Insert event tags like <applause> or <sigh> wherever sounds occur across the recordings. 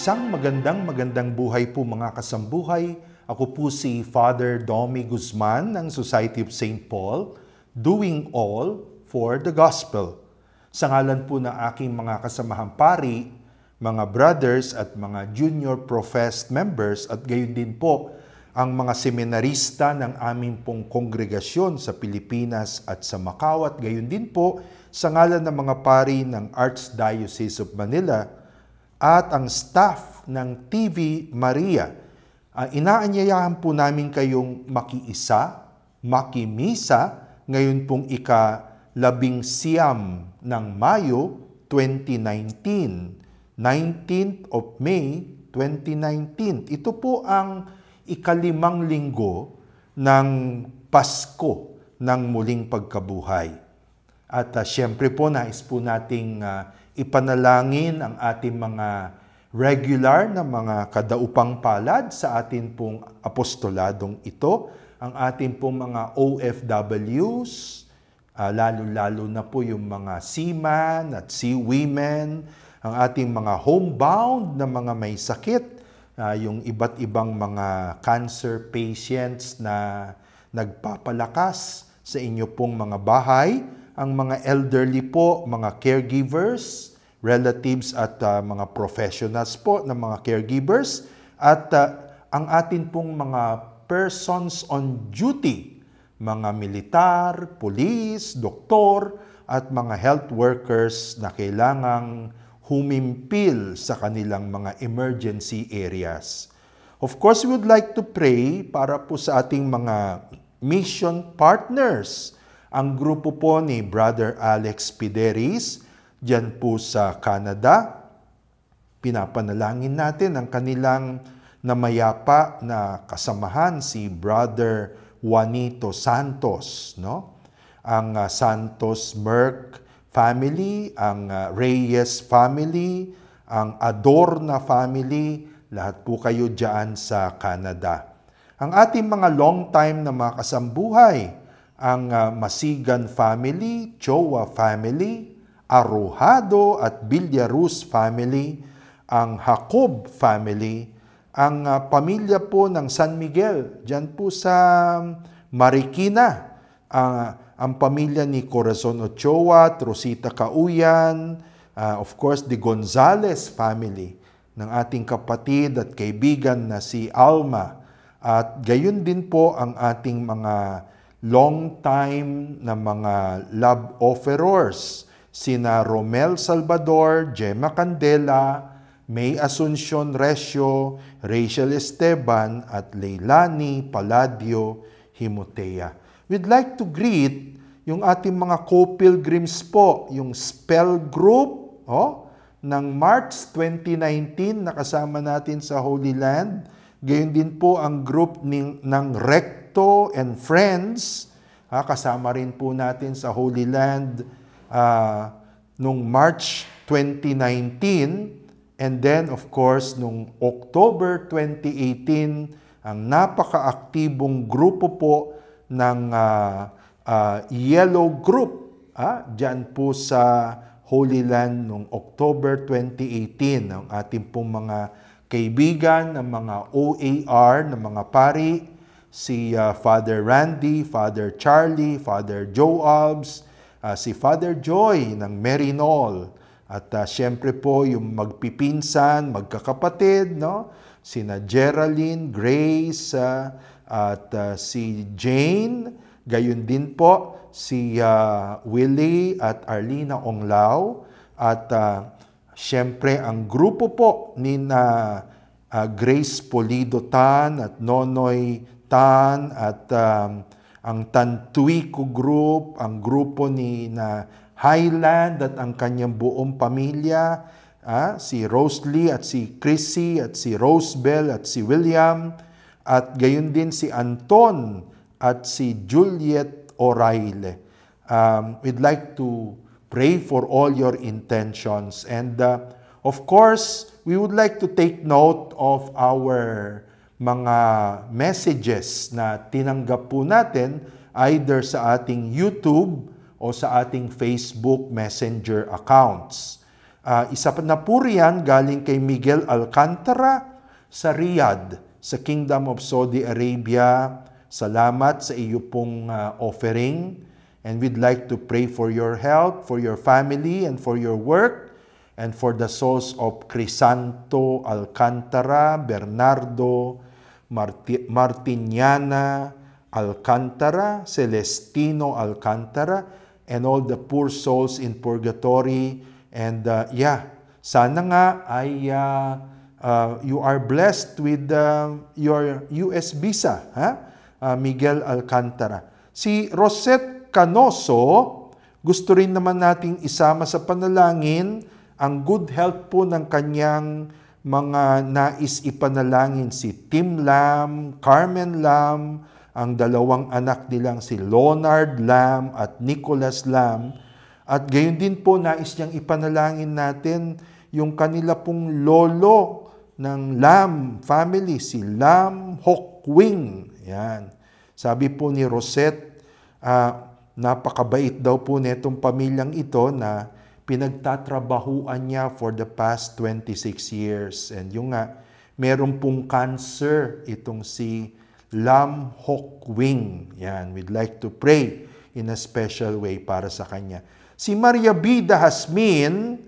Isang magandang magandang buhay po mga kasambuhay. Ako po si Father Domi Guzman ng Society of St. Paul, doing all for the gospel. Sa ngalan po ng aking mga kasamahang pari, mga brothers at mga junior professed members at gayon din po ang mga seminarista ng aming pong kongregasyon sa Pilipinas at sa Macau at gayon din po sa ngalan ng mga pari ng Archdiocese of Manila at ang staff ng TV Maria. Uh, inaanyayahan po namin kayong makiisa, makimisa ngayon pong ika labing siyam ng Mayo 2019, 19th of May 2019. Ito po ang ikalimang linggo ng Pasko ng muling pagkabuhay. At uh, siyempre po, nais po nating uh, ipanalangin ang ating mga regular na mga kadaupang palad sa atin pong apostoladong ito, ang ating pong mga OFWs, uh, lalo-lalo na po yung mga seaman at sea women, ang ating mga homebound na mga may sakit, uh, yung iba't ibang mga cancer patients na nagpapalakas sa inyo pong mga bahay, ang mga elderly po, mga caregivers, relatives at uh, mga professionals po ng mga caregivers, at uh, ang atin pong mga persons on duty, mga militar, police, doktor, at mga health workers na kailangang humimpil sa kanilang mga emergency areas. Of course, we would like to pray para po sa ating mga mission partners. Ang grupo po ni Brother Alex Pideris, dyan po sa Canada. Pinapanalangin natin ang kanilang namayapa na kasamahan si Brother Juanito Santos, no? Ang uh, Santos Merck family, ang uh, Reyes family, ang Adorna family, lahat po kayo dyan sa Canada. Ang ating mga long time na mga kasambuhay, ang uh, Masigan family, Chowa family, Arujado at Villaruz family, ang Jacob family, ang uh, pamilya po ng San Miguel, dyan po sa Marikina, uh, ang pamilya ni Corazon Ochoa, Rosita Cauyan, uh, of course, the Gonzales family ng ating kapatid at kaibigan na si Alma. At gayon din po ang ating mga long time na mga love offerers, sina Romel Salvador, Gemma Candela, May Asuncion Resio, Rachel Esteban, at Leilani Paladio Himotea. We'd like to greet yung ating mga co-pilgrims po, yung spell group oh, ng March 2019 na kasama natin sa Holy Land. Gayon din po ang group ng, ng Recto and Friends, ha, kasama rin po natin sa Holy Land uh, nung March 2019. And then, of course, nung October 2018, ang napaka-aktibong grupo po ng uh, uh, Yellow Group ah, dyan po sa Holy Land noong October 2018 ang ating pong mga kaibigan ng mga OAR ng mga pari si uh, Father Randy, Father Charlie, Father Joe Albs, uh, si Father Joy ng Merinol at uh, siyempre po yung magpipinsan, magkakapatid, no? Sina Geraldine, Grace, uh, at uh, si Jane, gayon din po si uh, Willie at Arlina Onglao. At uh, siyempre ang grupo po ni na uh, Grace Polido Tan at Nonoy Tan at um, ang Tantuico Group, ang grupo ni na Highland at ang kanyang buong pamilya, ah, si Rosalie at si Chrissy at si Rosebell at si William, at gayon din si Anton at si Juliet O'Reilly. Um, we'd like to pray for all your intentions. And uh, of course, we would like to take note of our mga messages na tinanggap po natin either sa ating YouTube o sa ating Facebook Messenger accounts. Uh, isa na po riyan galing kay Miguel Alcantara sa Riyadh, sa Kingdom of Saudi Arabia. Salamat sa iyo pong uh, offering. And we'd like to pray for your health, for your family, and for your work, and for the souls of Crisanto Alcantara, Bernardo, Marti- Martiniana Alcantara, Celestino Alcantara, and all the poor souls in purgatory. And uh, yeah, sana nga ay uh, uh, you are blessed with uh, your US visa, ha? Uh, Miguel Alcantara. Si Rosette Canoso, gusto rin naman nating isama sa panalangin ang good health po ng kanyang mga nais ipanalangin si Tim Lam, Carmen Lam, ang dalawang anak nilang si Leonard Lam at Nicholas Lam. At gayon din po nais niyang ipanalangin natin yung kanila pong lolo ng Lam family, si Lam Hokwing. Yan. Sabi po ni Rosette, uh, Napakabait daw po netong pamilyang ito na pinagtatrabahuan niya for the past 26 years. And yung nga, meron pong cancer itong si Lam Hock Wing. Yan, we'd like to pray in a special way para sa kanya. Si Maria Bida Hasmin,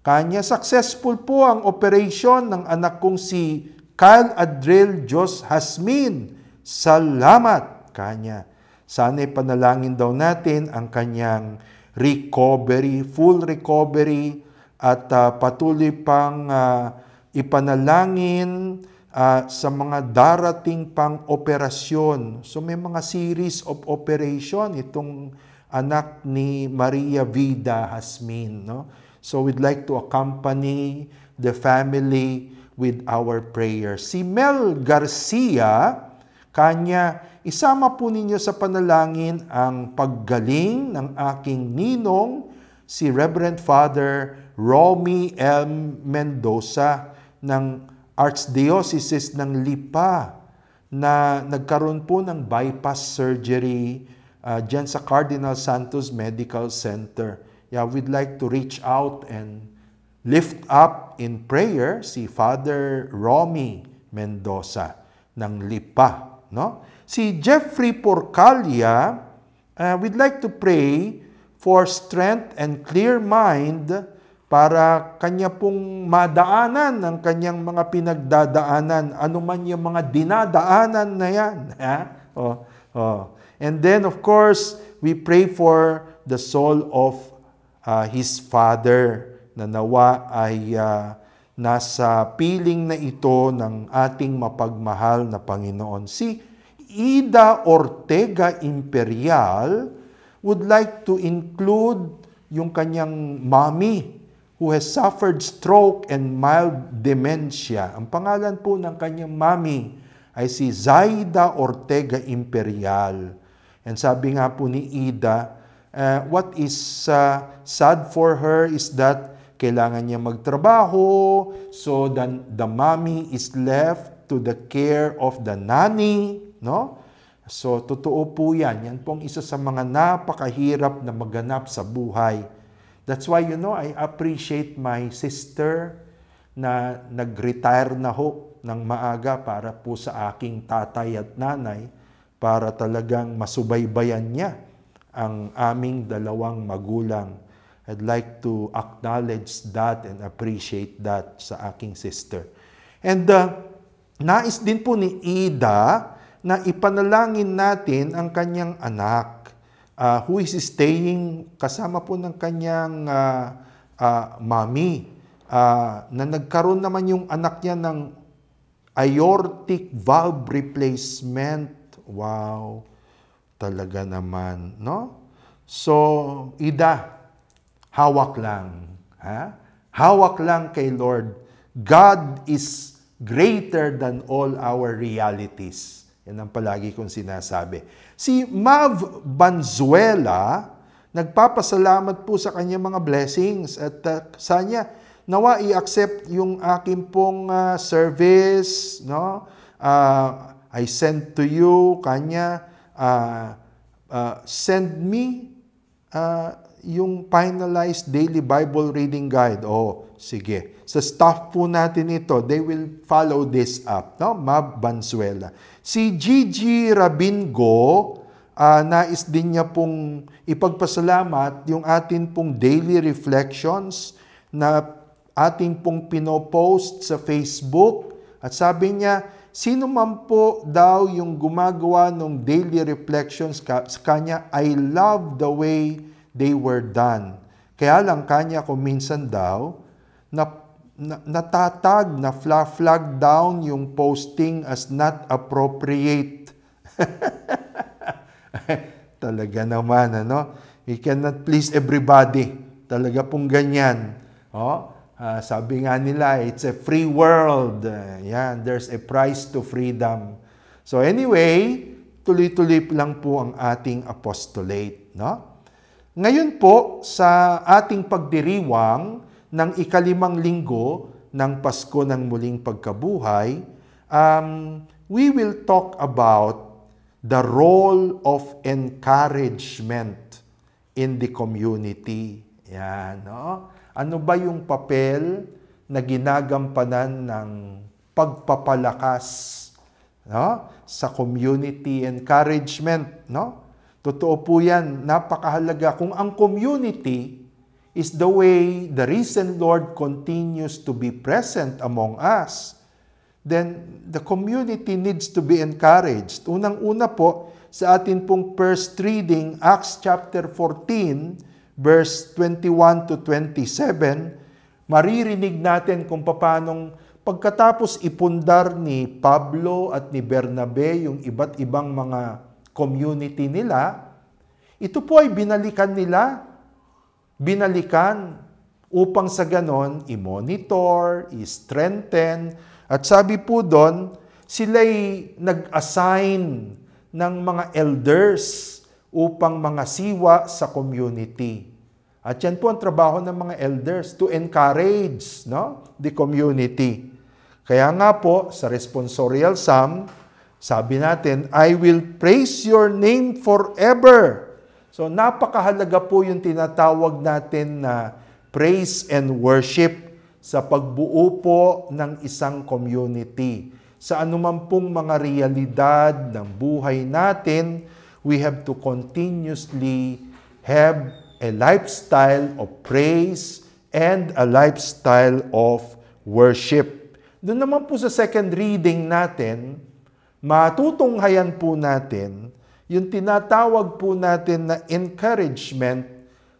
kanya successful po ang operation ng anak kong si Kyle Adrel Jos Hasmin. Salamat kanya. Sana panalangin daw natin ang kanyang recovery, full recovery, at uh, patuloy pang uh, ipanalangin uh, sa mga darating pang operasyon. So may mga series of operation itong anak ni Maria Vida Hasmin. No? So we'd like to accompany the family with our prayers. Si Mel Garcia, kanya Isama po ninyo sa panalangin ang paggaling ng aking ninong, si Reverend Father Romy M. Mendoza ng Archdiocese ng Lipa na nagkaroon po ng bypass surgery uh, dyan sa Cardinal Santos Medical Center. Yeah, we'd like to reach out and lift up in prayer si Father Romy Mendoza ng Lipa. No? Si Jeffrey Porcalia, uh, we'd like to pray for strength and clear mind para kanya pong madaanan ang kanyang mga pinagdadaanan, anuman yung mga dinadaanan na yan. <laughs> Ha? Oh, oh. And then, of course, we pray for the soul of uh, his father na nawa ay uh, nasa piling na ito ng ating mapagmahal na Panginoon. Si Ida Ortega Imperial would like to include yung kanyang mommy who has suffered stroke and mild dementia. Ang pangalan po ng kanyang mommy ay si Zaida Ortega Imperial. And sabi nga po ni Ida, uh, what is uh, sad for her is that kailangan niya magtrabaho, so then the mommy is left to the care of the nanny, No? So, totoo po yan. Yan pong isa sa mga napakahirap na maganap sa buhay. That's why, you know, I appreciate my sister na nag-retire na ho ng maaga para po sa aking tatay at nanay para talagang masubaybayan niya ang aming dalawang magulang. I'd like to acknowledge that and appreciate that sa aking sister. And uh, nais din po ni Ida na ipanalangin natin ang kanyang anak uh, who is staying kasama po ng kanyang uh, uh, mami uh, na nagkaroon naman yung anak niya ng aortic valve replacement. Wow, talaga naman, no? So, Ida, hawak lang. Ha? Hawak lang kay Lord. God is greater than all our realities. Yan ang palagi kong sinasabi. Si Mav Banzuela, nagpapasalamat po sa kanyang mga blessings at uh, sa niya, nawa i-accept yung akin pong uh, service, no? Uh, I send to you, kanya, uh, uh, send me uh, yung finalized daily Bible reading guide. Oh, sige. Sa staff po natin ito, they will follow this up. No? Mab Bansuela. Si Gigi Rabingo, uh, nais din niya pong ipagpasalamat yung atin pong daily reflections na ating pong pinopost sa Facebook. At sabi niya, sino man po daw yung gumagawa ng daily reflections ka, sa kanya, I love the way they were done. Kaya lang kanya kung minsan daw, na, na natatag, na flag, flag down yung posting as not appropriate. <laughs> Talaga naman, ano? You cannot please everybody. Talaga pong ganyan. Oh, uh, sabi nga nila, it's a free world. Uh, yan, there's a price to freedom. So anyway, tuloy-tuloy lang po ang ating apostolate. No? Ngayon po, sa ating pagdiriwang ng ikalimang linggo ng Pasko ng Muling Pagkabuhay, um, we will talk about the role of encouragement in the community. Yan, no? Ano ba yung papel na ginagampanan ng pagpapalakas no? sa community encouragement, no? Totoo po yan, napakahalaga. Kung ang community is the way the risen Lord continues to be present among us, then the community needs to be encouraged. Unang-una po, sa atin pong first reading, Acts chapter 14, verse 21 to 27, maririnig natin kung paanong pagkatapos ipundar ni Pablo at ni Bernabe yung iba't ibang mga community nila, ito po ay binalikan nila. Binalikan upang sa ganon, i-monitor, i-strengthen, at sabi po doon, sila'y nag-assign ng mga elders upang mga siwa sa community. At yan po ang trabaho ng mga elders, to encourage no, the community. Kaya nga po, sa responsorial psalm, sabi natin, I will praise your name forever. So napakahalaga po yung tinatawag natin na praise and worship sa pagbuo po ng isang community. Sa anuman pong mga realidad ng buhay natin, we have to continuously have a lifestyle of praise and a lifestyle of worship. Doon naman po sa second reading natin, matutunghayan po natin yung tinatawag po natin na encouragement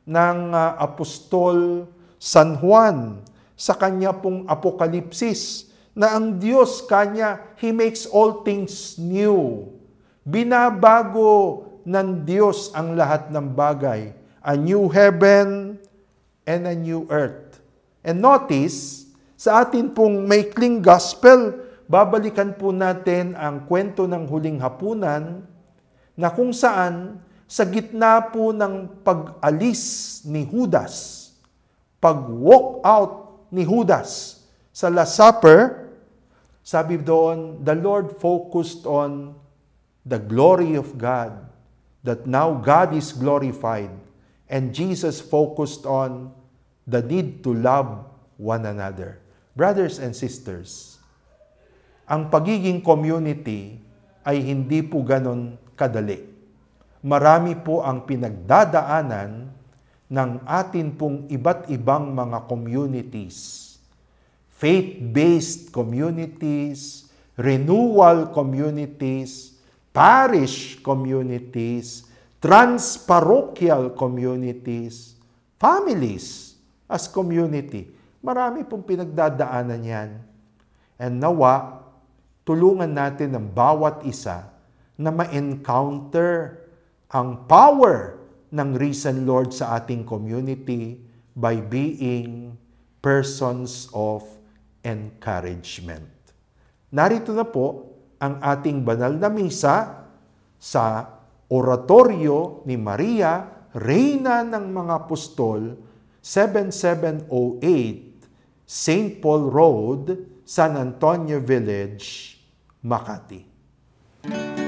ng uh, Apostol San Juan sa kanya pong apokalipsis na ang Diyos kanya, He makes all things new. Binabago ng Diyos ang lahat ng bagay. A new heaven and a new earth. And notice, sa atin pong maikling gospel, babalikan po natin ang kwento ng huling hapunan na kung saan sa gitna po ng pag-alis ni Judas, pag-walk out ni Judas sa Last Supper, sabi doon, the Lord focused on the glory of God, that now God is glorified, and Jesus focused on the need to love one another. Brothers and sisters, ang pagiging community ay hindi po ganon kadali. Marami po ang pinagdadaanan ng atin pong iba't ibang mga communities. Faith-based communities, renewal communities, parish communities, transparochial communities, families as community. Marami pong pinagdadaanan yan. And nawa, tulungan natin ang bawat isa na ma-encounter ang power ng risen Lord sa ating community by being persons of encouragement. Narito na po ang ating banal na misa sa oratorio ni Maria, Reyna ng mga Apostol, 7708 St. Paul Road, San Antonio Village, Makati.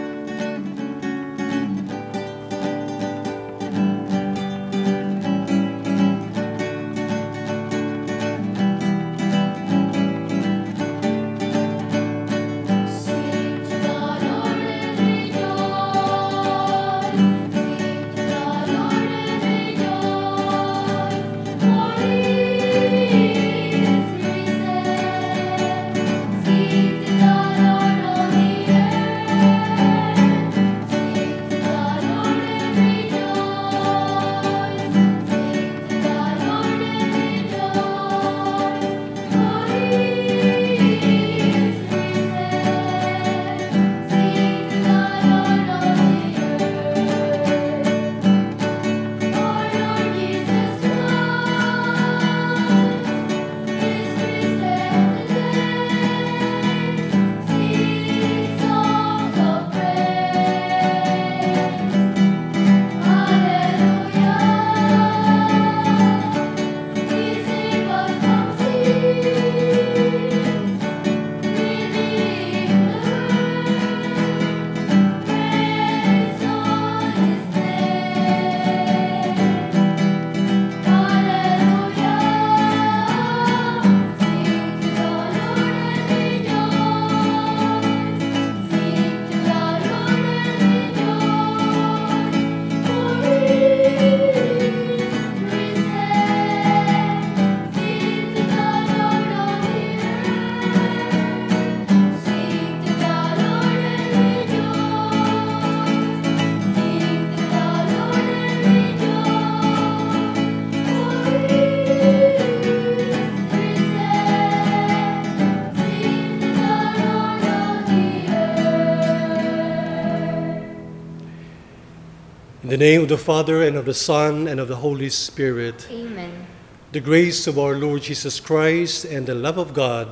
Name of the Father, and of the Son, and of the Holy Spirit, Amen. the grace of our Lord Jesus Christ, and the love of God,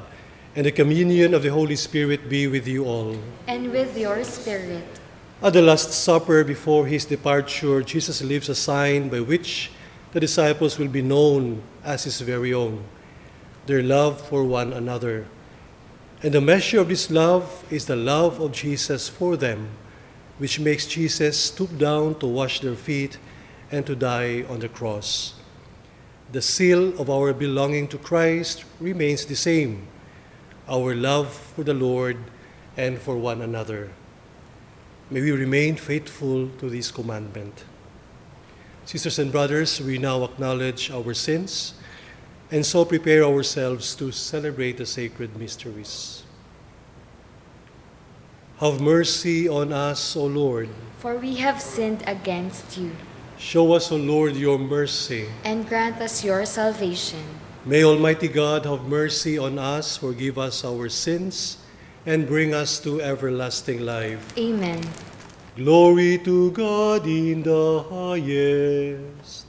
and the communion of the Holy Spirit be with you all. And with your spirit. At the Last Supper before his departure, Jesus leaves a sign by which the disciples will be known as his very own their love for one another. And the measure of this love is the love of Jesus for them, which makes Jesus stoop down to wash their feet and to die on the cross. The seal of our belonging to Christ remains the same our love for the Lord and for one another. May we remain faithful to this commandment. Sisters and brothers, we now acknowledge our sins and so prepare ourselves to celebrate the sacred mysteries. Have mercy on us, O Lord. For we have sinned against you. Show us, O Lord, your mercy. And grant us your salvation. May Almighty God have mercy on us, forgive us our sins, and bring us to everlasting life. Amen. Glory to God in the highest.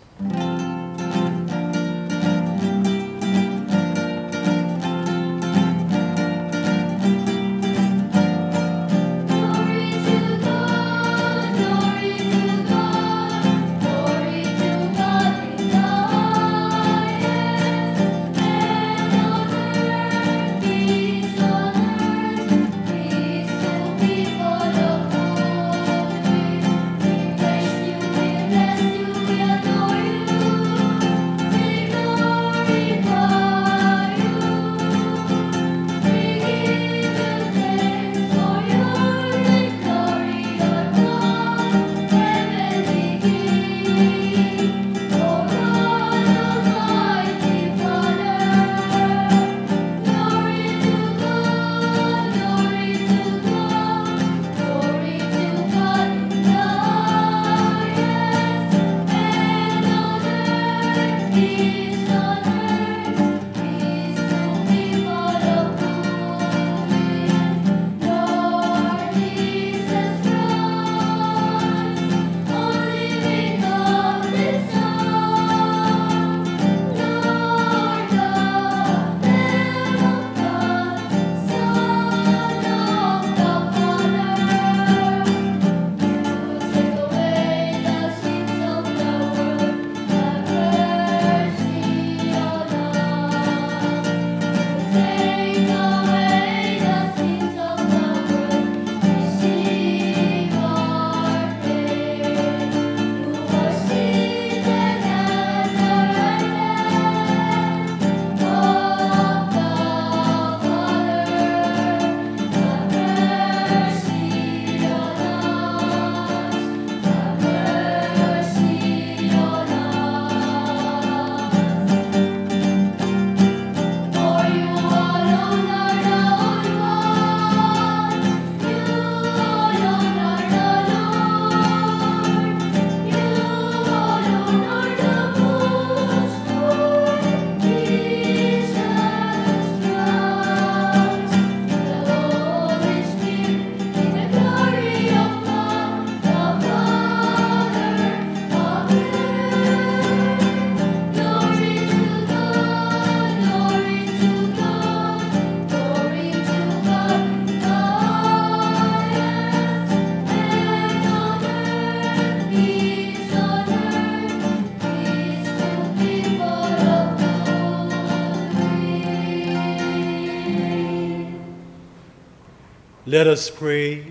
Let us pray.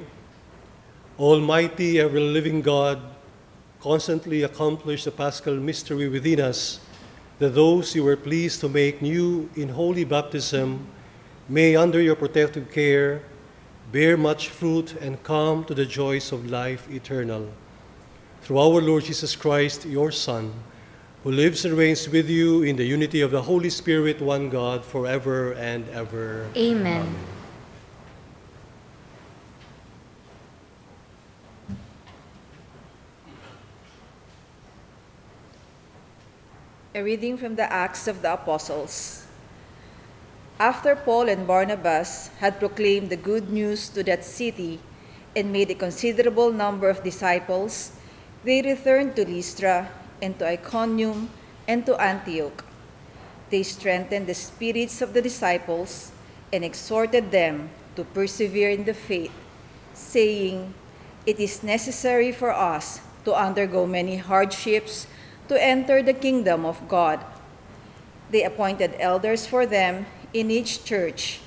Almighty, ever living God, constantly accomplish the paschal mystery within us, that those you were pleased to make new in holy baptism may, under your protective care, bear much fruit and come to the joys of life eternal. Through our Lord Jesus Christ, your Son, who lives and reigns with you in the unity of the Holy Spirit, one God, forever and ever. Amen. A reading from the Acts of the Apostles. After Paul and Barnabas had proclaimed the good news to that city and made a considerable number of disciples, they returned to Lystra and to Iconium and to Antioch. They strengthened the spirits of the disciples and exhorted them to persevere in the faith, saying, It is necessary for us to undergo many hardships to enter the kingdom of God. They appointed elders for them in each church,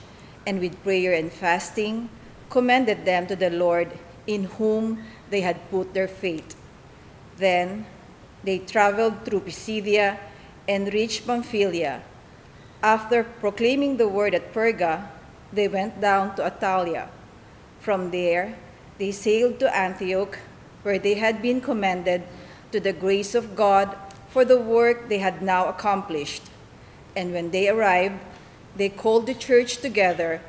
and with prayer and fasting, commended them to the Lord in whom they had put their faith. Then they traveled through Pisidia and reached Pamphylia. After proclaiming the word at Perga, they went down to Attalia. From there, they sailed to Antioch, where they had been commended to the grace of God for the work they had now accomplished. And when they arrived, they called the church together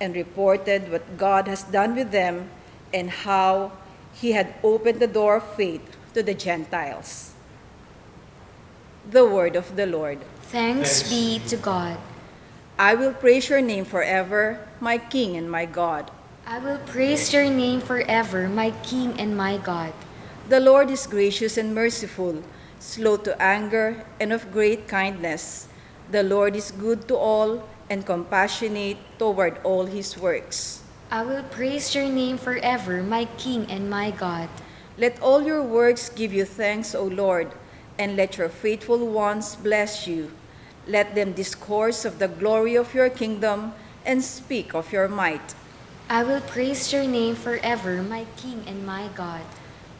and reported what God has done with them and how he had opened the door of faith to the Gentiles. The word of the Lord. Thanks be to God. I will praise your name forever, my King and my God. I will praise your name forever, my King and my God. The Lord is gracious and merciful, slow to anger, and of great kindness. The Lord is good to all and compassionate toward all his works. I will praise your name forever, my King and my God. Let all your works give you thanks, O Lord, and let your faithful ones bless you. Let them discourse of the glory of your kingdom and speak of your might. I will praise your name forever, my King and my God.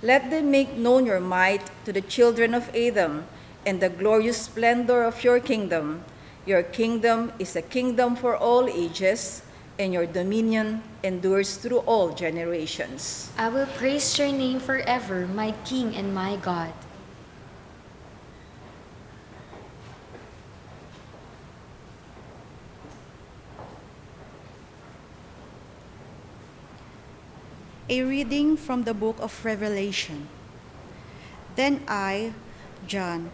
Let them make known your might to the children of Adam and the glorious splendor of your kingdom. Your kingdom is a kingdom for all ages, and your dominion endures through all generations. I will praise your name forever, my King and my God. A reading from the book of Revelation. Then I, John,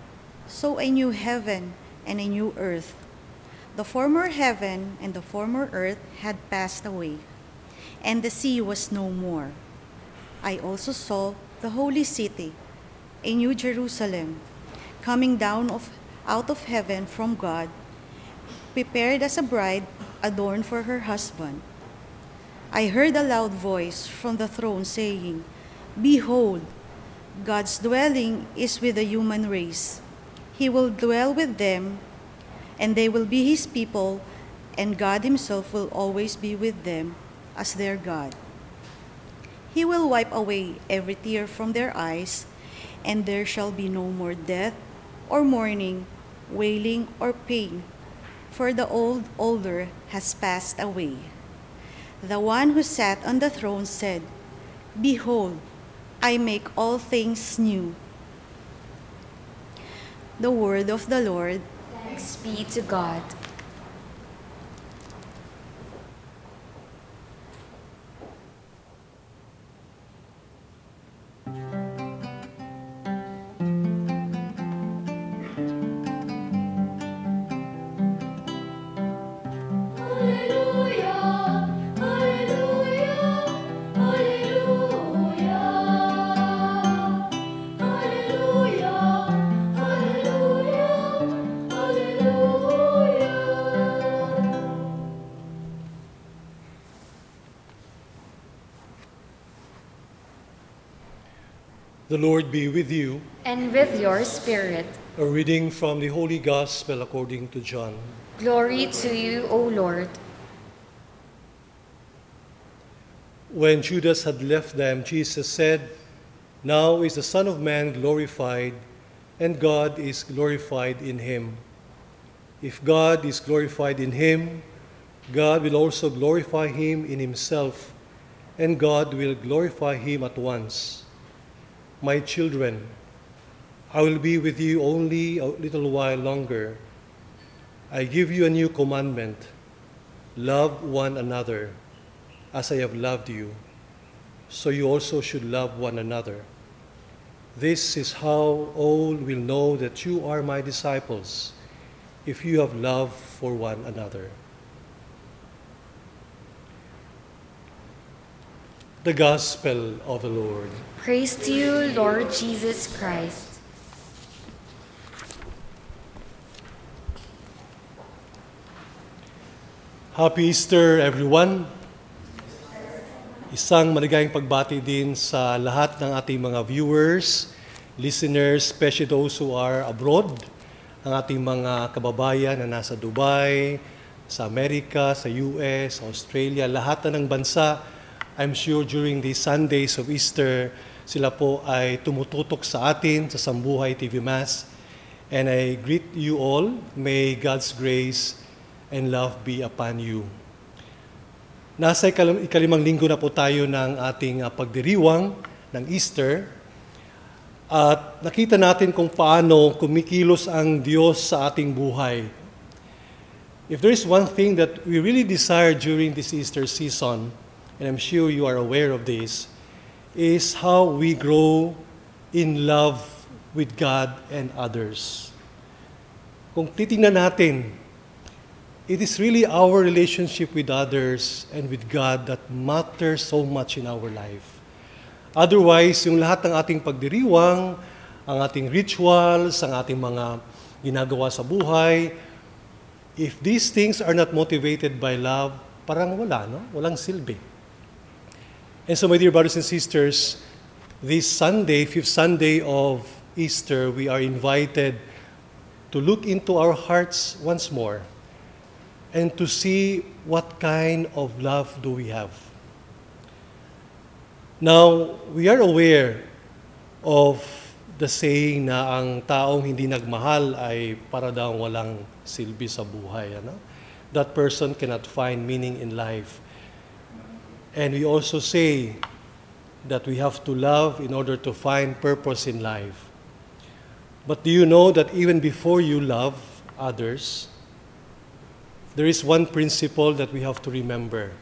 saw a new heaven and a new earth. The former heaven and the former earth had passed away, and the sea was no more. I also saw the holy city, a new Jerusalem, coming down of, out of heaven from God, prepared as a bride adorned for her husband. I heard a loud voice from the throne saying, Behold, God's dwelling is with the human race. He will dwell with them, and they will be his people, and God himself will always be with them as their God. He will wipe away every tear from their eyes, and there shall be no more death, or mourning, wailing, or pain, for the old older has passed away. The one who sat on the throne said, Behold, I make all things new. The word of the Lord. Thanks be to God. Lord be with you. And with your spirit, A reading from the Holy Gospel according to John. glory to you, O Lord. When Judas had left them, Jesus said, Now is the Son of Man glorified, and God is glorified in him. If God is glorified in him, God will also glorify him in himself, and God will glorify him at once. My children, I will be with you only a little while longer. I give you a new commandment love one another as I have loved you, so you also should love one another. This is how all will know that you are my disciples, if you have love for one another. The Gospel of the Lord. Praise to you, Lord Jesus Christ. Happy Easter, everyone. Isang maligayang pagbati din sa lahat ng ating mga viewers, listeners, especially those who are abroad, ang ating mga kababayan na nasa Dubai, sa Amerika, sa US, Australia, lahat na ng bansa. I'm sure during the Sundays of Easter, sila po ay tumututok sa atin sa Sambuhay TV Mass. And I greet you all. May God's grace and love be upon you. Nasa ikalim- ikalimang linggo na po tayo ng ating ah, pagdiriwang ng Easter. At nakita natin kung paano kumikilos ang Diyos sa ating buhay. If there is one thing that we really desire during this Easter season, and I'm sure you are aware of this, is how we grow in love with God and others. Kung titingnan natin, it is really our relationship with others and with God that matters so much in our life. Otherwise, yung lahat ng ating pagdiriwang, ang ating rituals, ang ating mga ginagawa sa buhay, if these things are not motivated by love, parang wala, no? Walang silbi. And so, my dear brothers and sisters, this Sunday, fifth Sunday of Easter, we are invited to look into our hearts once more and to see what kind of love do we have. Now, we are aware of the saying na ang taong hindi nagmahal ay para daw walang silbi sa buhay. Ano? That person cannot find meaning in life. And we also say that we have to love in order to find purpose in life. But do you know that even before you love others, there is one principle that we have to remember.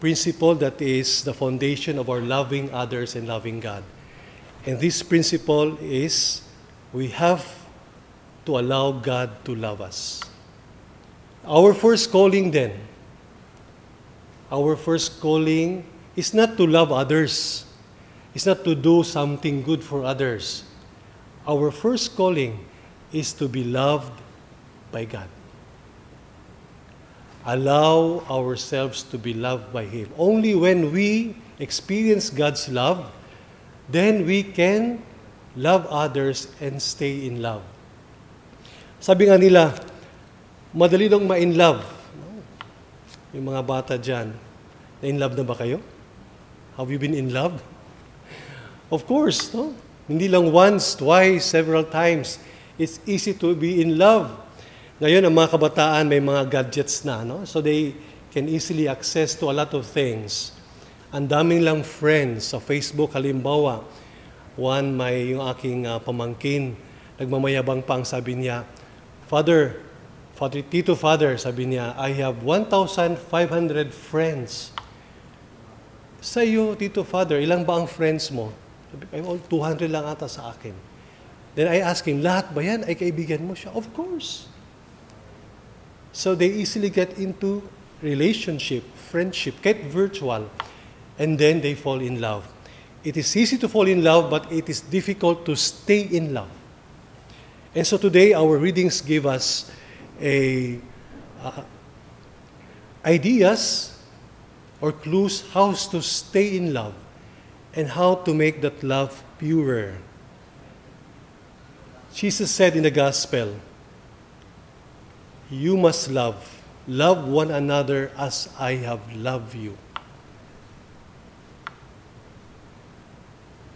Principle that is the foundation of our loving others and loving God. And this principle is we have to allow God to love us. Our first calling then, our first calling is not to love others, is not to do something good for others. Our first calling is to be loved by God. Allow ourselves to be loved by Him. Only when we experience God's love, then we can love others and stay in love. Sabi nga nila, madali lang ma-in love. Yung mga bata dyan, na-in love na ba kayo? Have you been in love? Of course, no? Hindi lang once, twice, several times. It's easy to be in love. Ngayon, ang mga kabataan may mga gadgets na, no? So they can easily access to a lot of things. Ang daming lang friends sa Facebook, halimbawa, one, may yung aking ah, pamangkin, nagmamayabang pang sabi niya, Father, Father, Tito Father, sabi niya, I have 1,500 friends. Sa iyo, Tito Father, ilang ba ang friends mo? Sabi "Ay, all 200 lang ata sa akin. Then I asked him, lahat ba yan ay kaibigan mo siya? Of course. So they easily get into relationship, friendship, get virtual, and then they fall in love. It is easy to fall in love, but it is difficult to stay in love. And so today, our readings give us a, uh, ideas or clues how to stay in love and how to make that love purer. Jesus said in the gospel, You must love. Love one another as I have loved you.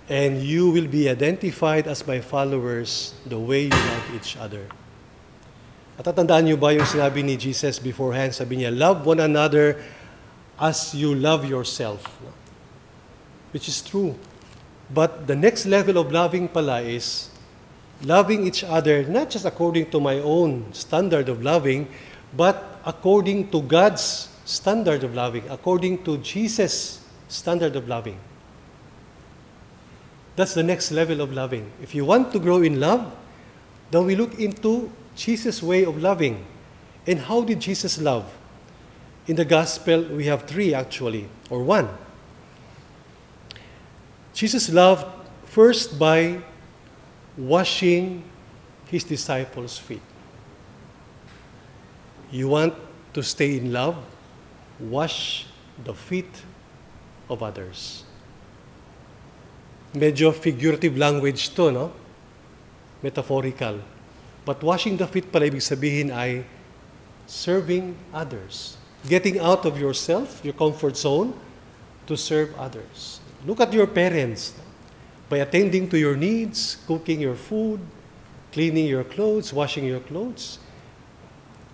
And you will be identified as my followers the way you love each other. At tatandaan niyo ba yung sinabi ni Jesus beforehand? Sabi niya, love one another as you love yourself. Which is true. But the next level of loving pala is loving each other not just according to my own standard of loving, but according to God's standard of loving, according to Jesus' standard of loving. That's the next level of loving. If you want to grow in love, then we look into Jesus' way of loving. And how did Jesus love? In the gospel, we have three actually, or one. Jesus loved first by washing his disciples' feet. You want to stay in love? Wash the feet of others. Medyo figurative language to, no? Metaphorical. But washing the feet pala ibig sabihin ay serving others. Getting out of yourself, your comfort zone, to serve others. Look at your parents. By attending to your needs, cooking your food, cleaning your clothes, washing your clothes.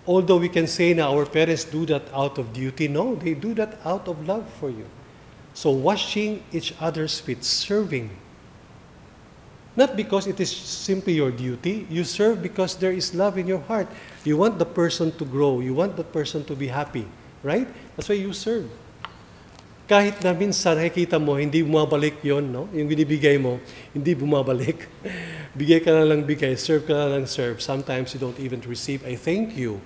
Although we can say na our parents do that out of duty, no, they do that out of love for you. So washing each other's feet, serving. Not because it is simply your duty, you serve because there is love in your heart. You want the person to grow, you want the person to be happy, right? That's why you serve. Kahit na minsan nakikita mo, hindi bumabalik yon, no? Yung binibigay mo, hindi bumabalik. <laughs> Bigay ka na lang bigay, serve ka na lang serve. Sometimes you don't even receive a thank you.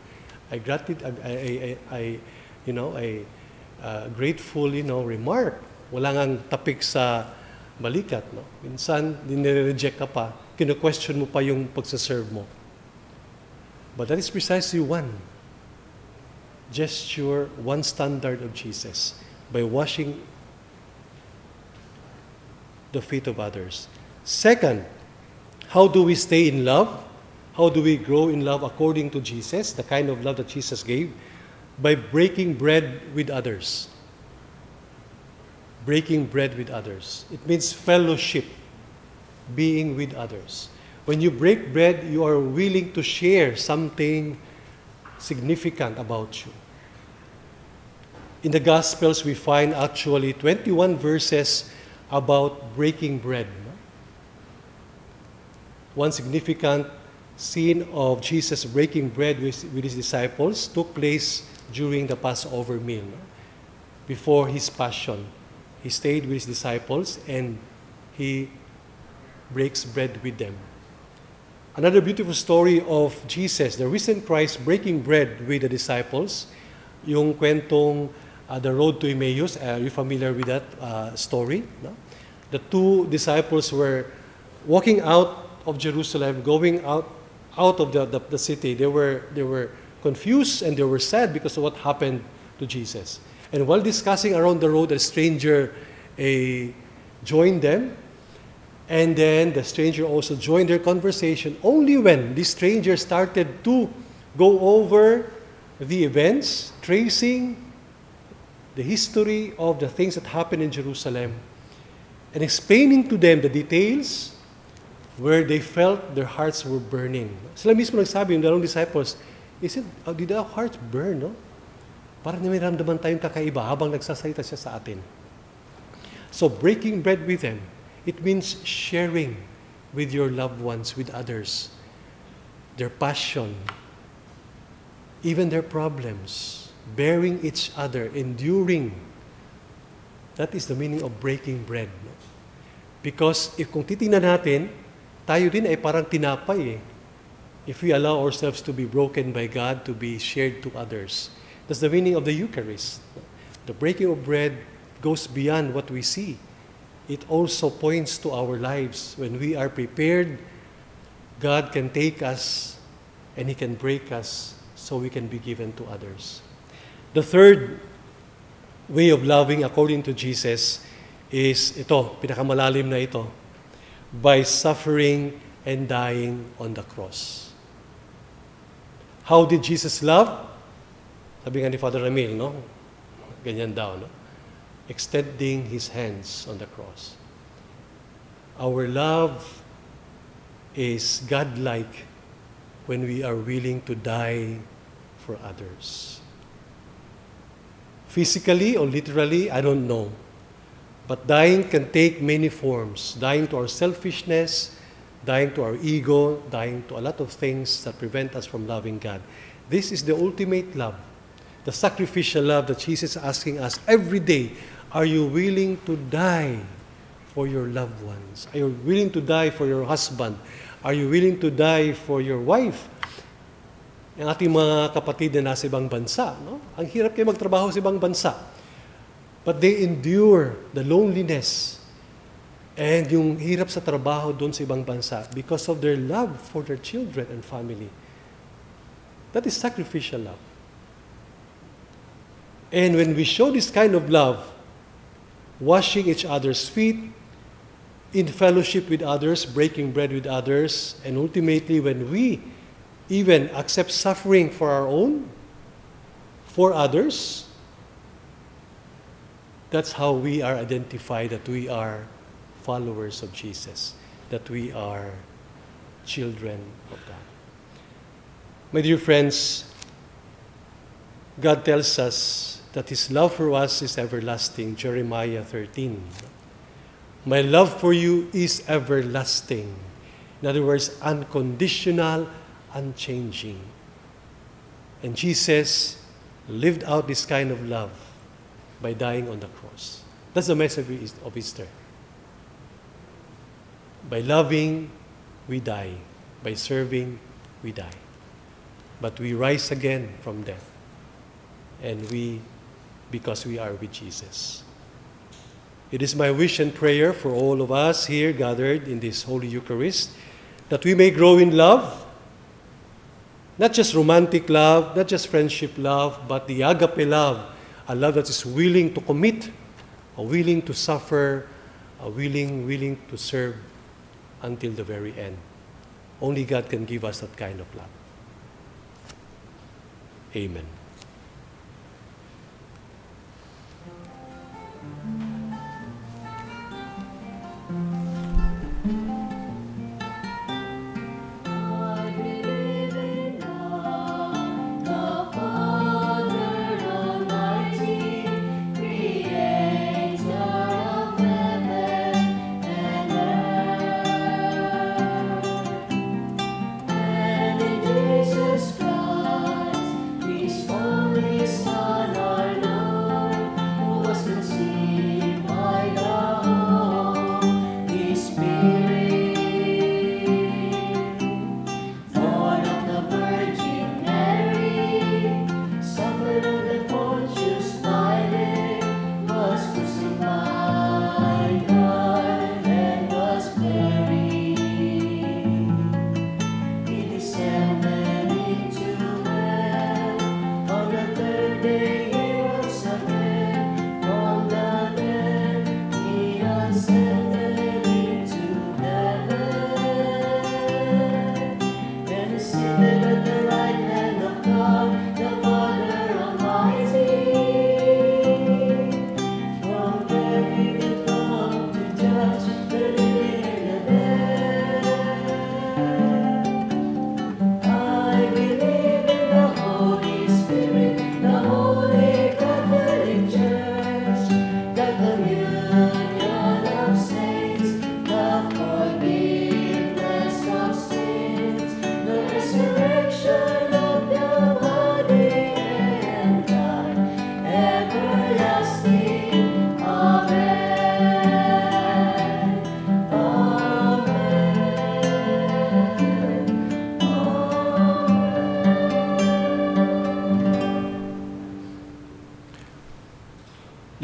I gratitude, I, I, I, I you know, a uh, grateful, you know, remark. Wala ngang tapik sa balikat, no? Minsan, dinire-reject ka pa, kino-question mo pa yung pagsaserve mo. But that is precisely one gesture, one standard of Jesus by washing the feet of others. Second, how do we stay in love? How do we grow in love according to Jesus, the kind of love that Jesus gave? By breaking bread with others. Breaking bread with others. It means fellowship, being with others. When you break bread, you are willing to share something significant about you. In the Gospels, we find actually 21 verses about breaking bread. One significant scene of Jesus breaking bread with, with his disciples took place during the Passover meal. Before his passion, he stayed with his disciples and he breaks bread with them. Another beautiful story of Jesus, the risen Christ breaking bread with the disciples, yung kwentong uh, the road to Emmaus. Are you familiar with that uh, story? No? The two disciples were walking out of Jerusalem, going out out of the, the, the city. They were they were confused and they were sad because of what happened to Jesus. And while discussing around the road, a stranger eh, joined them and then the stranger also joined their conversation only when the stranger started to go over the events, tracing the history of the things that happened in Jerusalem, and explaining to them the details where they felt their hearts were burning. Sila mismo nagsabi, yung dalawang disciples, is it, uh, did our hearts burn, no? Parang may ramdaman tayong kakaiba habang nagsasalita siya sa atin. So breaking bread with them, it means sharing with your loved ones, with others, their passion, even their problems, bearing each other, enduring. That is the meaning of breaking bread. Because if kung titingnan natin, tayo din ay parang tinapay eh. If we allow ourselves to be broken by God, to be shared to others. That's the meaning of the Eucharist. The breaking of bread goes beyond what we see. It also points to our lives. When we are prepared, God can take us and He can break us so we can be given to others. The third way of loving according to Jesus is ito, pinakamalalim na ito, by suffering and dying on the cross. How did Jesus love? Sabi nga ni Father Ramil, no? Ganyan daw, no? Extending His hands on the cross. Our love is godlike when we are willing to die for others. Physically or literally, I don't know. But dying can take many forms. Dying to our selfishness, dying to our ego, dying to a lot of things that prevent us from loving God. This is the ultimate love, the sacrificial love that Jesus is asking us every day. Are you willing to die for your loved ones? Are you willing to die for your husband? Are you willing to die for your wife? Ang ating mga kapatid na nasa ibang bansa, no? Ang hirap kayo magtrabaho sa ibang bansa. But they endure the loneliness And yung hirap sa trabaho doon sa ibang bansa because of their love for their children and family. That is sacrificial love. And when we show this kind of love, washing each other's feet, in fellowship with others, breaking bread with others, and ultimately when we even accept suffering for our own, for others, that's how we are identified that we are followers of Jesus, that we are children of God. My dear friends, God tells us that His love for us is everlasting, Jeremiah 13. My love for you is everlasting. In other words, unconditional, unchanging. And Jesus lived out this kind of love by dying on the cross. That's the message of Easter. By loving, we die. By serving, we die. But we rise again from death. And we, because we are with Jesus. It is my wish and prayer for all of us here gathered in this Holy Eucharist that we may grow in love. Not just romantic love, not just friendship love, but the agape love, a love that is willing to commit, a willing to suffer, a willing, willing to serve until the very end. Only God can give us that kind of love. Amen. Mm-hmm.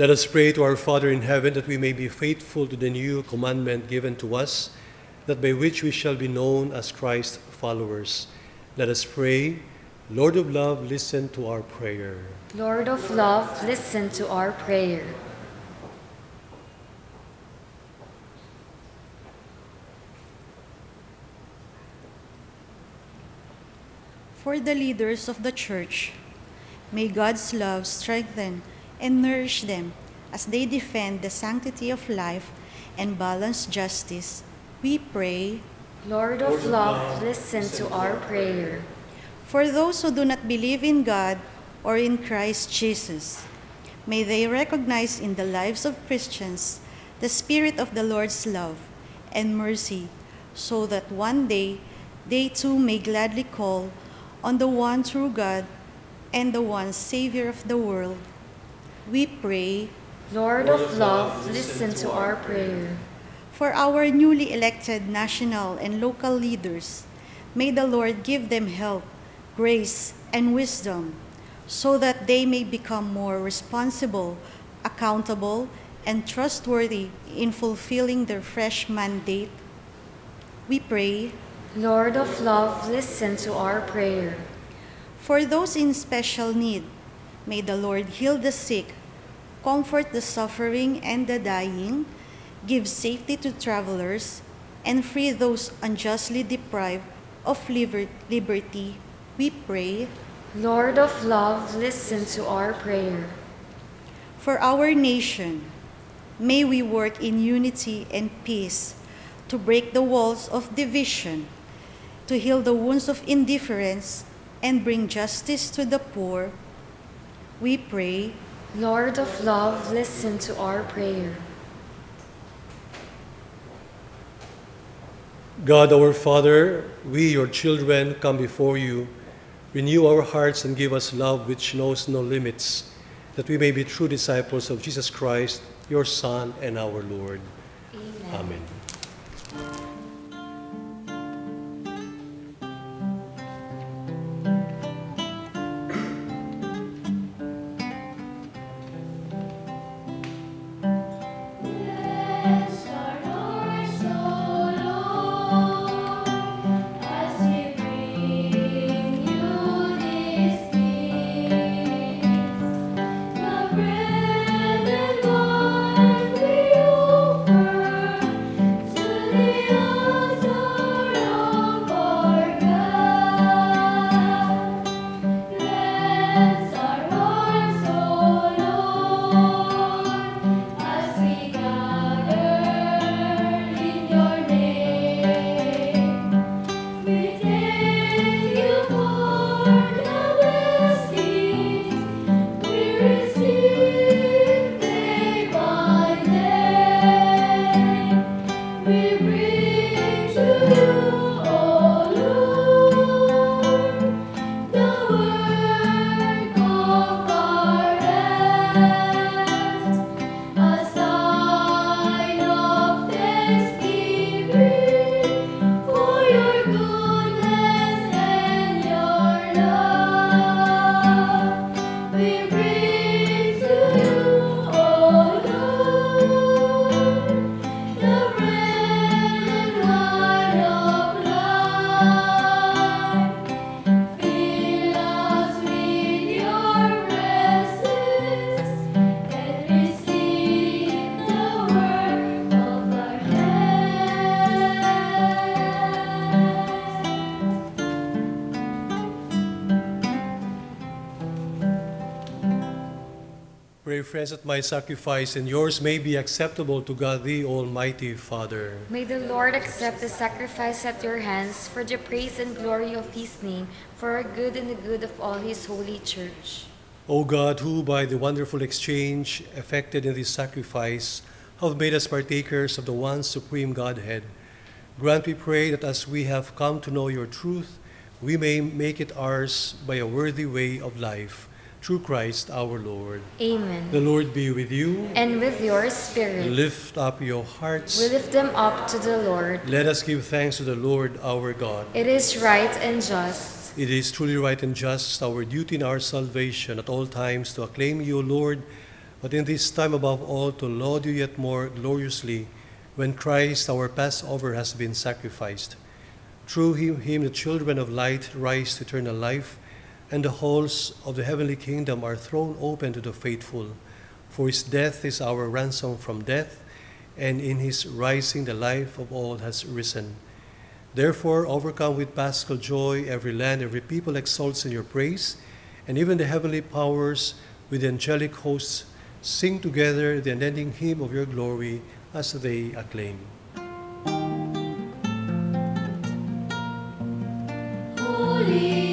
Let us pray to our Father in heaven that we may be faithful to the new commandment given to us, that by which we shall be known as Christ's followers. Let us pray. Lord of love, listen to our prayer. Lord of love, listen to our prayer. For the leaders of the church, may God's love strengthen and nourish them as they defend the sanctity of life and balance justice. We pray Lord of love, listen to our prayer. for those who do not believe in God or in Christ Jesus. May they recognize in the lives of Christians the spirit of the Lord's love and mercy, so that one day they too may gladly call on the one true God and the one Savior of the world. We pray Lord of love, listen to our prayer. for our newly elected national and local leaders. May the Lord give them help, grace, and wisdom so that they may become more responsible, accountable, and trustworthy in fulfilling their fresh mandate, we pray Lord of love, listen to our prayer. for those in special need. May the Lord heal the sick, comfort the suffering and the dying, give safety to travelers, and free those unjustly deprived of liberty. We pray Lord of love, listen to our prayer. for our nation. May we work in unity and peace to break the walls of division, to heal the wounds of indifference, and bring justice to the poor. We pray Lord of love, listen to our prayer. God our Father, we, your children, come before you. Renew our hearts and give us love which knows no limits, that we may be true disciples of Jesus Christ, your Son and our Lord. Amen. Amen. Pray, friends, that my sacrifice and yours may be acceptable to God, the Almighty Father. May the Lord accept the sacrifice at your hands for the praise and glory of his name, for our good and the good of all his holy church. O God, who by the wonderful exchange effected in this sacrifice have made us partakers of the one supreme Godhead, grant, we pray, that as we have come to know your truth, we may make it ours by a worthy way of life, through Christ our Lord. Amen. The Lord be with you. And with your spirit, Lift up your hearts. we lift them up to the Lord. Let us give thanks to the Lord our God. It is right and just. It is truly right and just, our duty in our salvation at all times to acclaim you, Lord, but in this time above all to laud you yet more gloriously when Christ, our Passover, has been sacrificed. Through him, him the children of light rise to eternal life, and the halls of the heavenly kingdom are thrown open to the faithful. For his death is our ransom from death, and in his rising the life of all has risen. Therefore, overcome with paschal joy, every land, every people exalts in your praise, and even the heavenly powers with the angelic hosts sing together the unending hymn of your glory as they acclaim. Holy,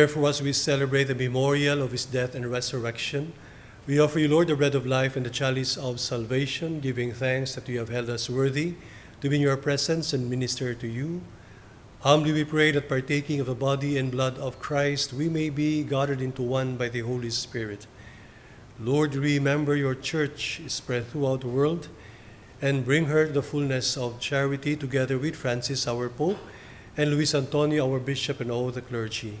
Therefore, as we celebrate the memorial of his death and resurrection, we offer you, Lord, the bread of life and the chalice of salvation, giving thanks that you have held us worthy to be in your presence and minister to you. Humbly we pray that partaking of the body and blood of Christ, we may be gathered into one by the Holy Spirit. Lord, remember your church spread throughout the world and bring her the fullness of charity together with Francis, our Pope, and Luis Antonio, our Bishop, and all the clergy.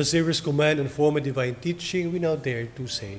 The Savior's command and form of divine teaching, we now dare to say,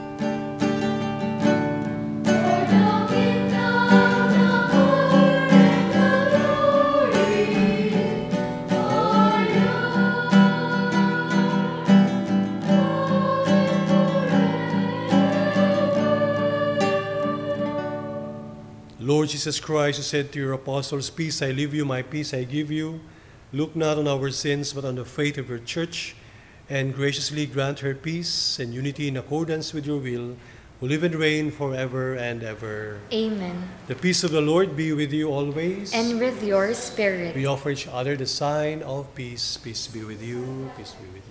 Jesus Christ, you said to your apostles, Peace I leave you, my peace I give you. Look not on our sins, but on the faith of your church, and graciously grant her peace and unity in accordance with your will, who live and reign forever and ever. Amen. The peace of the Lord be with you always. And with your spirit. we offer each other the sign of peace. Peace be with you. Peace be with you.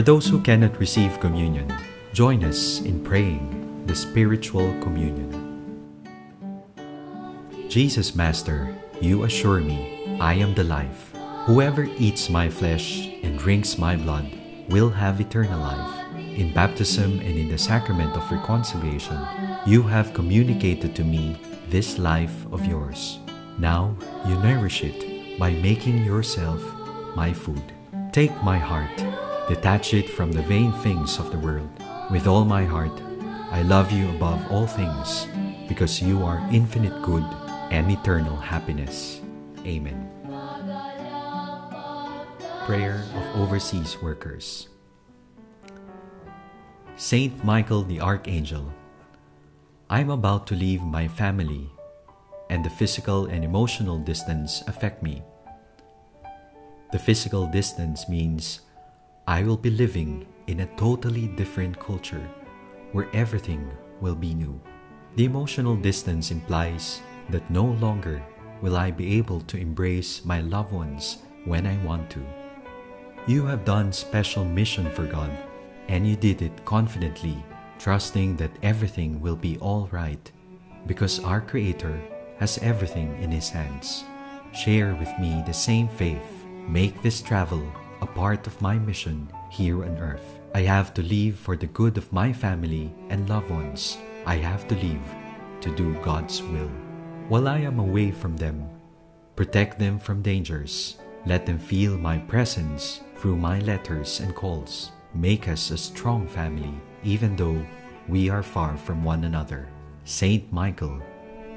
For those who cannot receive communion, join us in praying the spiritual communion. Jesus, Master, you assure me, I am the life. Whoever eats my flesh and drinks my blood will have eternal life. In baptism and in the sacrament of reconciliation, you have communicated to me this life of yours. Now you nourish it by making yourself my food. Take my heart, detach it from the vain things of the world. With all my heart, I love you above all things, because you are infinite good and eternal happiness. Amen. Prayer of Overseas Workers. Saint Michael the Archangel, I am about to leave my family, and the physical and emotional distance affect me. The physical distance means I will be living in a totally different culture where everything will be new. The emotional distance implies that no longer will I be able to embrace my loved ones when I want to. You have done special mission for God, and you did it confidently, trusting that everything will be all right because our Creator has everything in His hands. Share with me the same faith. Make this travel a part of my mission here on earth. I have to leave for the good of my family and loved ones. I have to leave to do God's will. While I am away from them, protect them from dangers. Let them feel my presence through my letters and calls. Make us a strong family, even though we are far from one another. Saint Michael,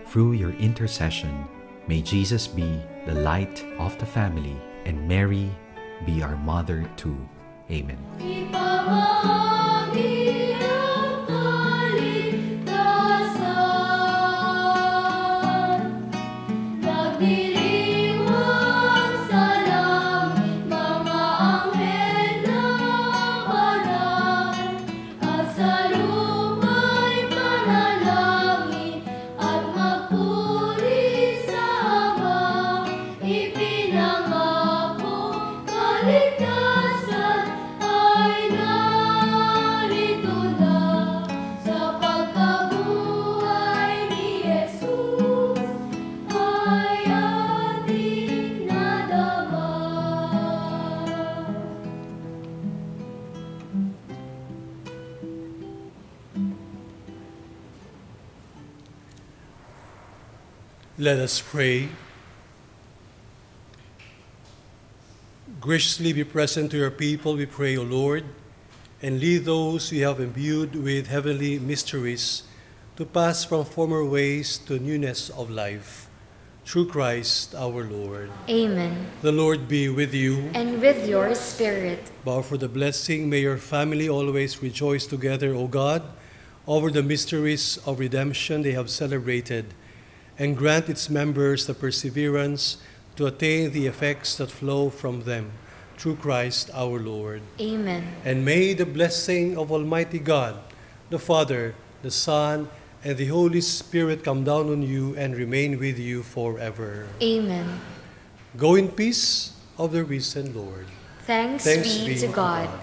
through your intercession, may Jesus be the light of the family and Mary be our mother too. Amen. Let us pray. Graciously be present to your people, we pray, O Lord, and lead those we have imbued with heavenly mysteries to pass from former ways to newness of life. Through Christ our Lord. Amen. The Lord be with you. And with your spirit. Bow for the blessing. May your family always rejoice together, O God, over the mysteries of redemption they have celebrated, and grant its members the perseverance to attain the effects that flow from them. Through Christ our Lord. Amen. And may the blessing of Almighty God, the Father, the Son, and the Holy Spirit come down on you and remain with you forever. Amen. Go in peace of the risen Lord. Thanks, Thanks be, be to God. God.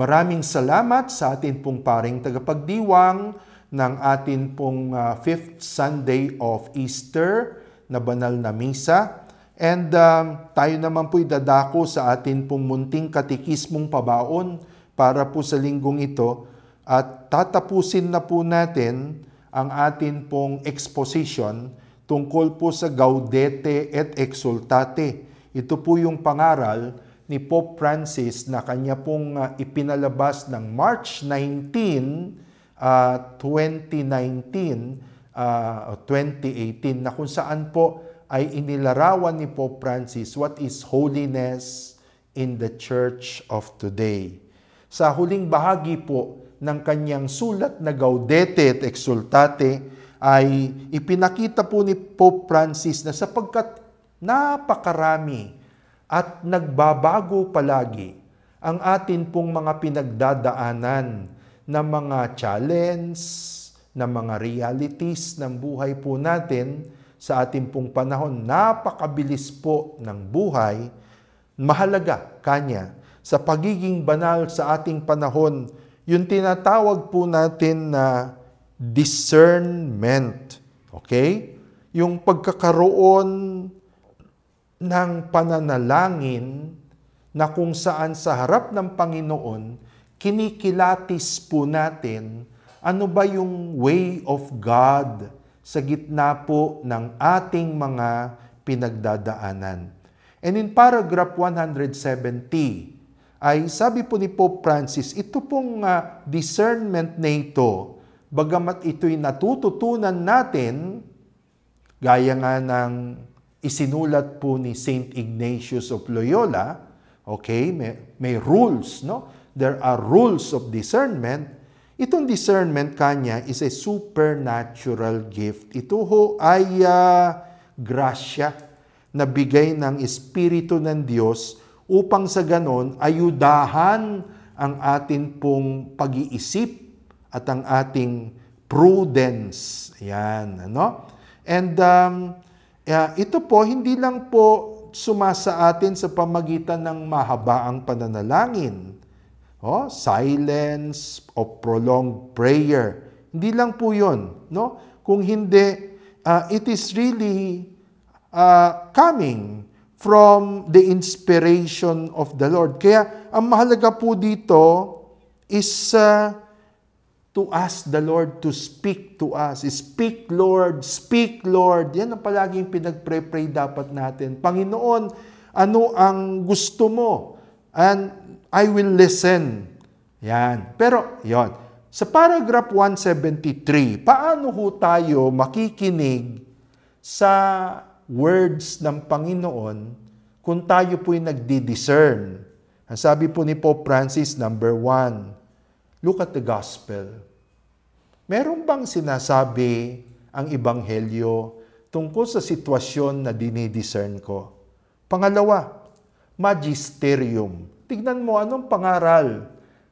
Maraming salamat sa atin pong paring tagapagdiwang ng atin pong ah, fifth Sunday of Easter na banal na misa. And um, tayo naman po'y dadako sa atin pong munting katikismong pabaon para po sa linggong ito at tatapusin na po natin ang atin pong exposition tungkol po sa Gaudete et Exultate. Ito po yung pangaral ni Pope Francis na kanya pong ah, ipinalabas ng March 19, ah, 2019, ah, 2018 na kung saan po ay inilarawan ni Pope Francis what is holiness in the Church of today. Sa huling bahagi po ng kanyang sulat na Gaudete et Exultate ay ipinakita po ni Pope Francis na sapagkat napakarami at nagbabago palagi ang atin pong mga pinagdadaanan na mga challenge, na mga realities ng buhay po natin sa ating pong panahon. Napakabilis po ng buhay. Mahalaga kanya sa pagiging banal sa ating panahon, yung tinatawag po natin na discernment. Okay? Yung pagkakaroon ng pananalangin na kung saan sa harap ng Panginoon, kinikilatis po natin ano ba yung way of God sa gitna po ng ating mga pinagdadaanan. And in paragraph 170, ay sabi po ni Pope Francis, ito pong ah, discernment na ito, bagamat ito'y natututunan natin, gaya nga ng isinulat po ni Saint Ignatius of Loyola, okay, may, may rules, no? There are rules of discernment. Itong discernment kanya is a supernatural gift. Ito ho ay ah, grasya na bigay ng Espiritu ng Diyos upang sa ganon ayudahan ang atin pong pag-iisip at ang ating prudence. Yan, ano? And um, uh, ito po, hindi lang po sumasa atin sa pamagitan ng mahabaang pananalangin. Oh, silence o prolonged prayer. Hindi lang po 'yon, no? Kung hindi uh, it is really uh, coming from the inspiration of the Lord. Kaya ang mahalaga po dito is uh, to ask the Lord to speak to us. Speak, Lord. Speak, Lord. Yan ang palaging pinagpre-pray dapat natin. Panginoon, ano ang gusto mo? And I will listen. Yan. Pero, yon. Sa paragraph 173, paano ho tayo makikinig sa words ng Panginoon kung tayo po'y nagdi-discern? Ang sabi po ni Pope Francis, number one, look at the gospel. Meron bang sinasabi ang Ebanghelyo tungkol sa sitwasyon na dinidiscern ko? Pangalawa, magisterium. Tignan mo anong pangaral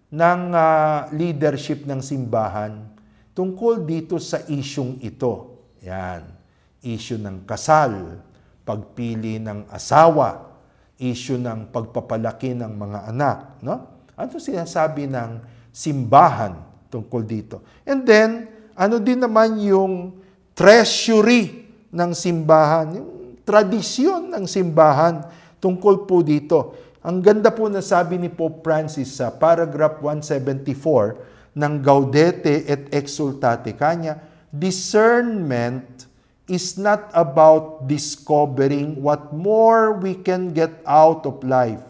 ng uh, leadership ng simbahan tungkol dito sa isyong ito. Yan. Issue ng kasal, pagpili ng asawa, issue ng pagpapalaki ng mga anak. No? Ano sinasabi ng simbahan tungkol dito? And then, ano din naman yung treasury ng simbahan, yung tradisyon ng simbahan tungkol po dito. Ang ganda po na sabi ni Pope Francis sa paragraph 174 ng Gaudete et Exultate kanya, discernment is not about discovering what more we can get out of life.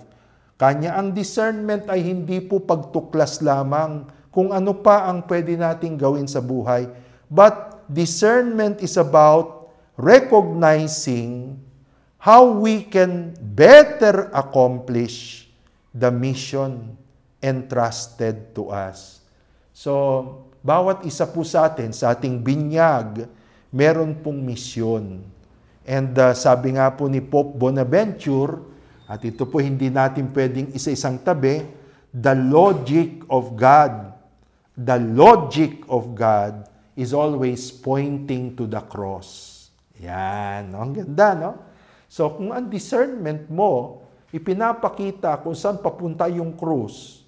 Kanya ang discernment ay hindi po pagtuklas lamang kung ano pa ang pwede nating gawin sa buhay. But discernment is about recognizing how we can better accomplish the mission entrusted to us. So, bawat isa po sa atin, sa ating binyag, meron pong misyon. And uh, sabi nga po ni Pope Bonaventure, at ito po hindi natin pwedeng isa-isang tabi, the logic of God, the logic of God is always pointing to the cross. Yan, ang ganda, no? So kung ang discernment mo, ipinapakita kung saan papunta yung cross,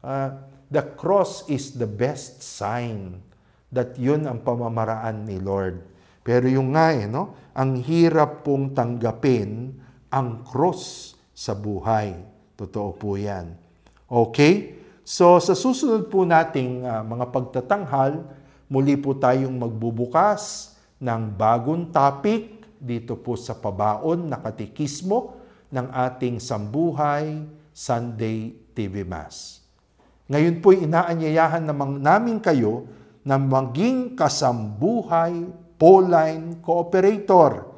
uh, the cross is the best sign that yun ang pamamaraan ni Lord. Pero yung nga eh, no? ang hirap pong tanggapin ang cross sa buhay. Totoo po yan. Okay? So sa susunod po nating uh, mga pagtatanghal, muli po tayong magbubukas ng bagong topic dito po sa pabaon na katikismo ng ating Sambuhay Sunday TV Mass. Ngayon po'y inaanyayahan namang namin kayo na maging kasambuhay Pauline cooperator.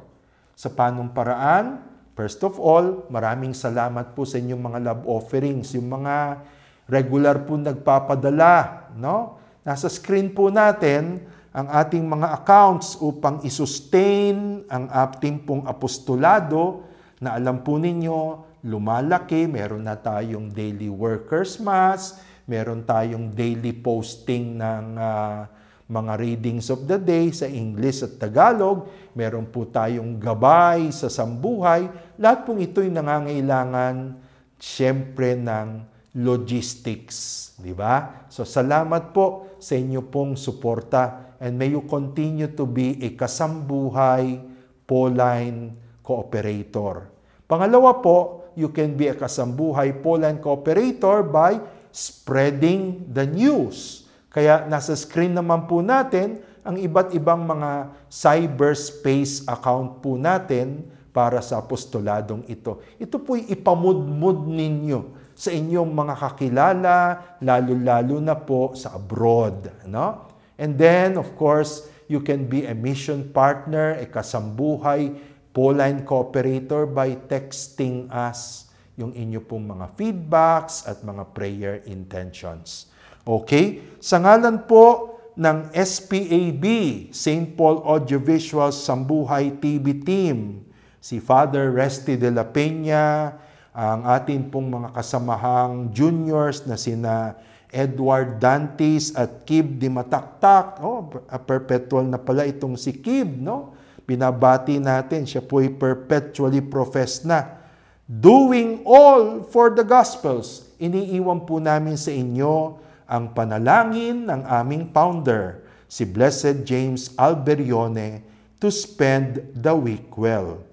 Sa panong paraan, first of all, maraming salamat po sa inyong mga love offerings, yung mga regular po nagpapadala, no? Nasa screen po natin ang ating mga accounts upang isustain ang ating pong apostolado na alam po ninyo, lumalaki, meron na tayong daily workers mass, meron tayong daily posting ng uh, mga readings of the day sa English at Tagalog, meron po tayong gabay sa sambuhay, lahat pong ito'y nangangailangan siyempre ng logistics, di ba? So salamat po sa inyo pong suporta and may you continue to be a kasambuhay Pauline cooperator. Pangalawa po, you can be a kasambuhay Pauline cooperator by spreading the news. Kaya nasa screen naman po natin ang iba't ibang mga cyberspace account po natin para sa apostoladong ito. Ito po'y ipamudmud ninyo sa inyong mga kakilala, lalo-lalo na po sa abroad. No? And then, of course, you can be a mission partner, a kasambuhay, Pauline cooperator by texting us yung inyo pong mga feedbacks at mga prayer intentions. Okay? Sa ngalan po ng SPAB, St. Paul Audiovisual Sambuhay TV Team, si Father Resty de la Peña, ang atin pong mga kasamahang juniors na sina Edward Dantes at Kib Di Mataktak. Oh, perpetual na pala itong si Kib, no? binabati natin, siya po ay perpetually professed na. Doing all for the Gospels. Iniiwan po namin sa inyo ang panalangin ng aming founder, si Blessed James Alberione, to spend the week well.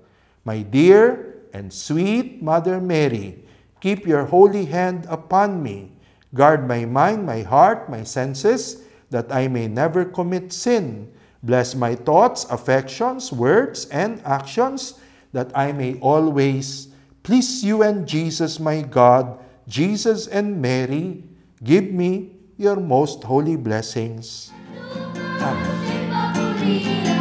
My dear and sweet Mother Mary, keep your holy hand upon me. Guard my mind, my heart, my senses, that I may never commit sin. Bless my thoughts, affections, words, and actions, that I may always please you and Jesus, my God, Jesus and Mary, give me your most holy blessings. Amen.